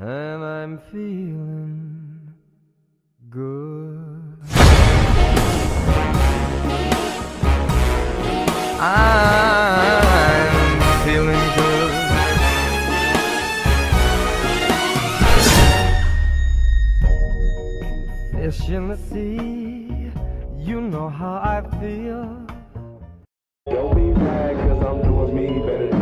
and I'm feeling good. I'm feeling good. Fish in the sea, you know how I feel. Don't be mad cause I'm doing me better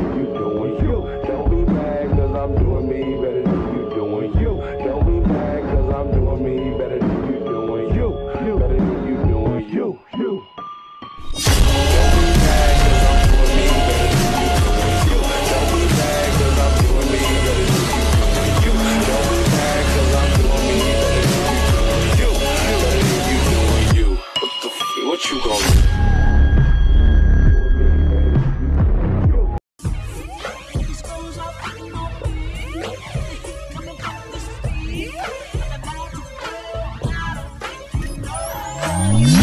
Yeah.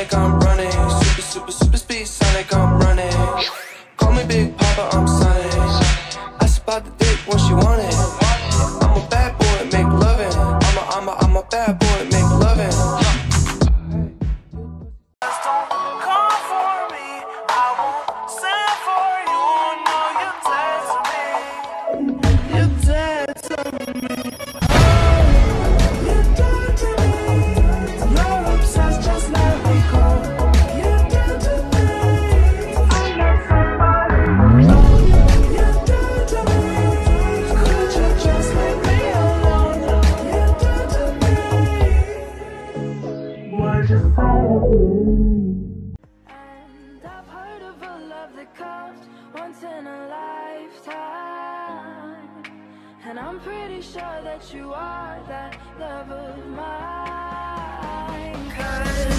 Sonic, I'm running. Super, super, super speed Sonic, I'm running. Call me Big Papa, I'm Sonic. Ask about the dick when she want it. I'm a bad boy, make loving. I'm a, I'm a, I'm a bad boy, make loving. Come for that comes once in a lifetime. And I'm pretty sure that you are that love of mine. Cause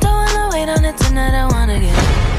Don't wanna wait on it tonight, I wanna get it.